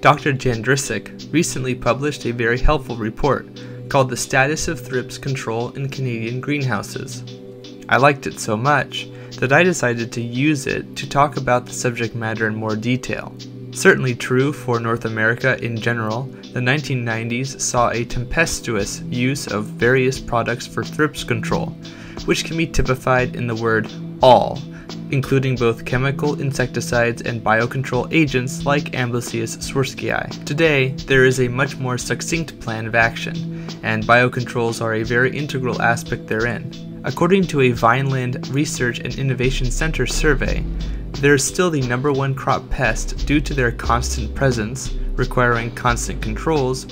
Dr. Jandricic recently published a very helpful report called The Status of Thrips Control in Canadian Greenhouses. I liked it so much that I decided to use it to talk about the subject matter in more detail. Certainly true for North America in general, the 1990s saw a tempestuous use of various products for thrips control, which can be typified in the word all, including both chemical insecticides and biocontrol agents like Amblyseius swirskii. Today, there is a much more succinct plan of action, and biocontrols are a very integral aspect therein. According to a Vineland Research and Innovation Center survey, they're still the number one crop pest due to their constant presence, requiring constant controls,